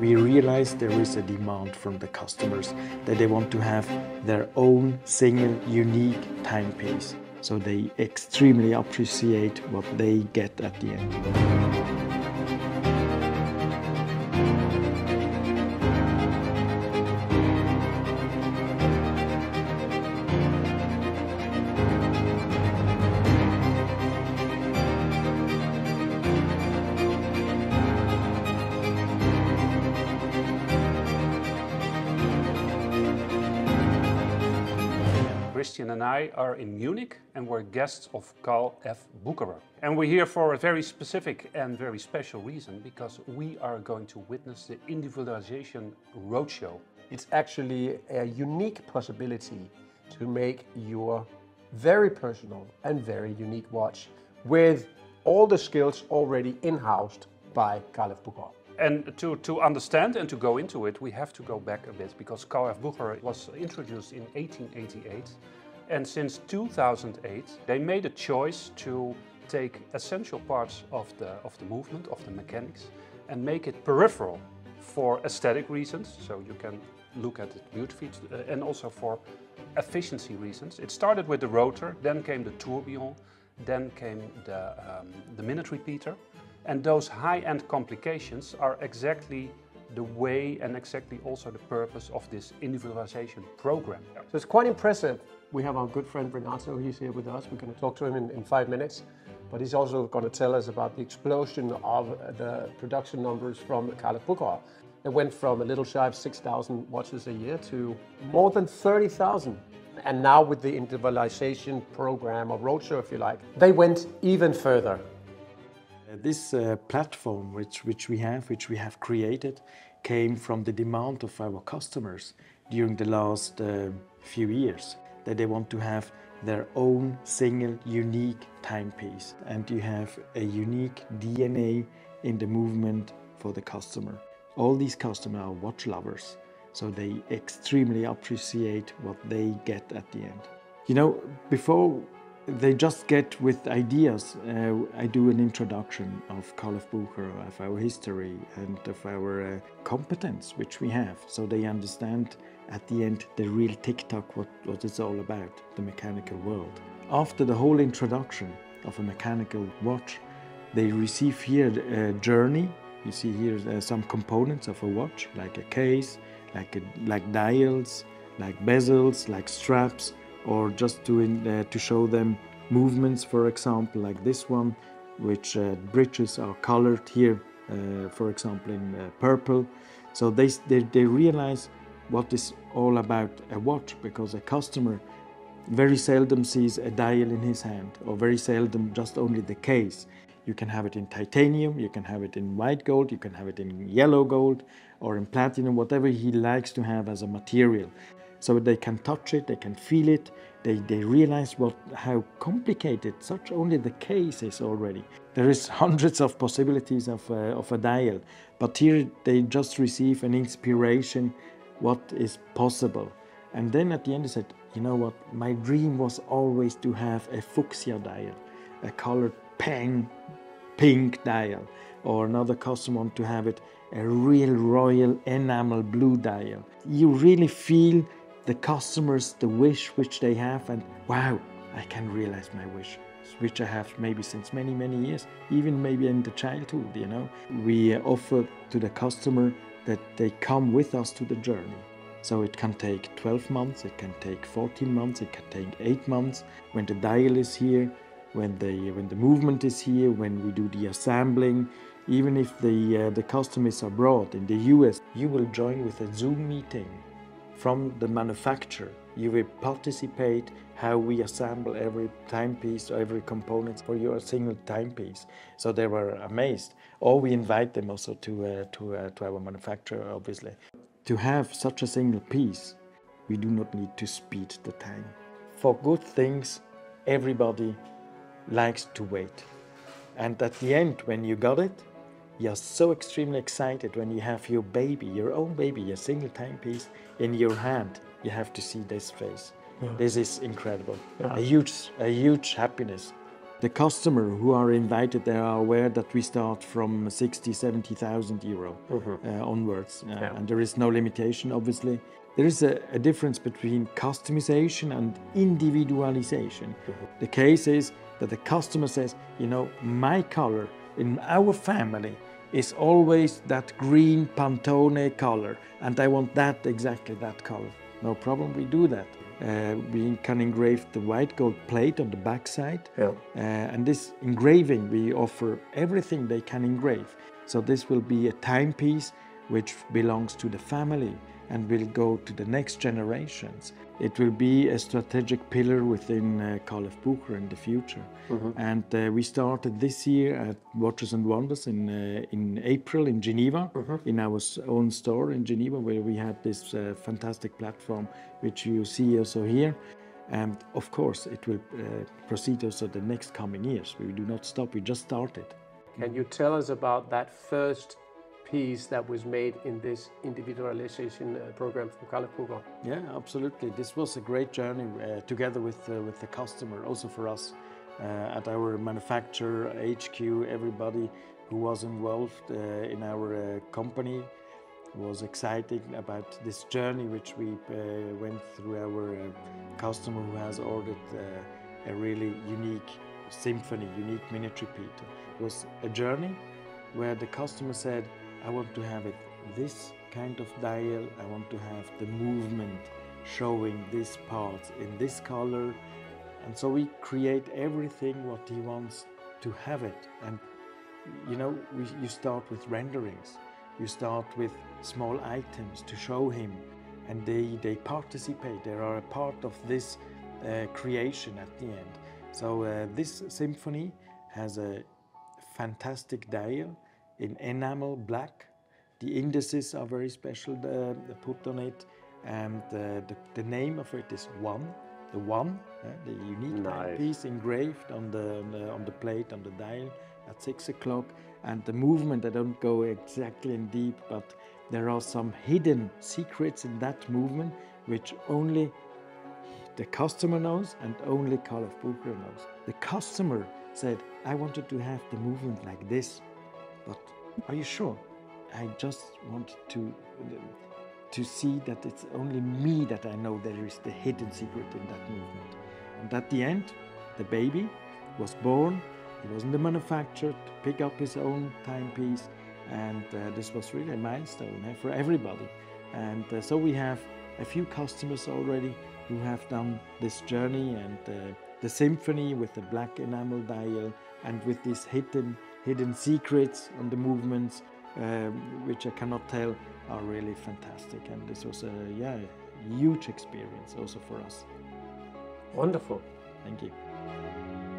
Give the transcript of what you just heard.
We realize there is a demand from the customers that they want to have their own single unique timepiece. So they extremely appreciate what they get at the end. Kristian and I are in Munich and we're guests of Carl F. Bucherer. And we're here for a very specific and very special reason because we are going to witness the individualization roadshow. It's actually a unique possibility to make your very personal and very unique watch with all the skills already in-housed by Carl F. Bucherer. And to, to understand and to go into it, we have to go back a bit because Carl F. Bucherer was introduced in 1888. And since 2008, they made a choice to take essential parts of the, of the movement, of the mechanics, and make it peripheral for aesthetic reasons, so you can look at it beautifully, uh, and also for efficiency reasons. It started with the rotor, then came the tourbillon, then came the, um, the minute repeater, and those high-end complications are exactly the way and exactly also the purpose of this individualization program. So it's quite impressive. We have our good friend Renato, he's here with us. We're going to talk to him in, in five minutes. But he's also going to tell us about the explosion of the production numbers from Carl F. It went from a little shy of 6,000 watches a year to more than 30,000. And now with the individualization program or roadshow, if you like, they went even further. This uh, platform which, which we have, which we have created, came from the demand of our customers during the last uh, few years, that they want to have their own single unique timepiece and you have a unique DNA in the movement for the customer. All these customers are watch lovers, so they extremely appreciate what they get at the end. You know, before they just get with ideas. Uh, I do an introduction of Carl F. Bucherer, of our history and of our uh, competence, which we have, so they understand at the end the real tick-tock, what, what it's all about, the mechanical world. After the whole introduction of a mechanical watch, they receive here a journey. You see here uh, some components of a watch, like a case, like, a, like dials, like bezels, like straps, or just doing uh, to show them movements, for example, like this one, which uh, bridges are colored here, uh, for example, in uh, purple. So they, they, they realize what is all about a watch because a customer very seldom sees a dial in his hand or very seldom just only the case. You can have it in titanium, you can have it in white gold, you can have it in yellow gold or in platinum, whatever he likes to have as a material so they can touch it, they can feel it, they, they realize what how complicated such only the case is already. There is hundreds of possibilities of, uh, of a dial, but here they just receive an inspiration what is possible. And then at the end they said, you know what, my dream was always to have a fuchsia dial, a colored pang pink dial, or another customer want to have it a real royal enamel blue dial. You really feel the customers the wish which they have and wow i can realize my wish which i have maybe since many many years even maybe in the childhood you know. We offer to the customer that they come with us to the journey. So it can take 12 months it can take 14 months it can take 8 months. When the dial is here when the when the movement is here when we do the assembling even if the uh, the customer is abroad in the US you will join with a zoom meeting from the manufacturer. You will participate how we assemble every timepiece or every component for your single timepiece. So they were amazed. Or we invite them also to, uh, to, uh, to our manufacturer, obviously. To have such a single piece, we do not need to speed the time. For good things, everybody likes to wait. And at the end, when you got it, you're so extremely excited when you have your baby, your own baby, your single timepiece in your hand. You have to see this face. Yeah. This is incredible. Yeah. A huge, a huge happiness. The customer who are invited, they are aware that we start from 60, 70,000 euro uh, onwards. Uh, Yeah. And there is no limitation, obviously. There is a, a difference between customization and individualization. The case is that the customer says, you know, my color in our family is always that green Pantone color, and I want that exactly that color. No problem, we do that. Uh, we can engrave the white gold plate on the backside, Yeah. uh, and this engraving we offer everything they can engrave. So this will be a timepiece which belongs to the family and will go to the next generations. It will be a strategic pillar within uh, Carl F. Bucherer in the future. And uh, we started this year at Watches and Wonders in uh, in April in Geneva, in our own store in Geneva, where we had this uh, fantastic platform, which you see also here. And of course, it will uh, proceed also the next coming years. We do not stop. We just started. Can you tell us about that first piece that was made in this individualization uh, program from Carl F. Bucherer? Yeah, absolutely. This was a great journey uh, together with uh, with the customer, also for us uh, at our manufacturer HQ. Everybody who was involved uh, in our uh, company was excited about this journey which we went through. Our customer who has ordered a really unique symphony, unique minute repeater. It was a journey where the customer said, I want to have it this kind of dial, I want to have the movement showing this part in this color. And so we create everything what he wants to have it. And you know, we, you start with renderings, you start with small items to show him, and they, they participate, they are a part of this uh, creation at the end. So uh, this symphony has a fantastic dial in enamel black. The indices are very special uh, put on it, and uh, the, the name of it is One. The One, uh, the unique Nice. piece engraved on the, on the on the plate on the dial at six o'clock. And the movement, I don't go exactly in deep, but there are some hidden secrets in that movement which only the customer knows and only Calef Bucher knows. The customer said, I wanted to have the movement like this, but are you sure? I just wanted to to see that it's only me that I know there is the hidden secret in that movement. And at the end, the baby was born. He wasn't the manufacturer to pick up his own timepiece, and uh, this was really a milestone eh, for everybody. And uh, so we have a few customers already who have done this journey, and uh, the symphony with the black enamel dial and with this hidden hidden secrets on the movements, um, which I cannot tell, are really fantastic. And this was a yeah huge experience also for us. Wonderful. Thank you.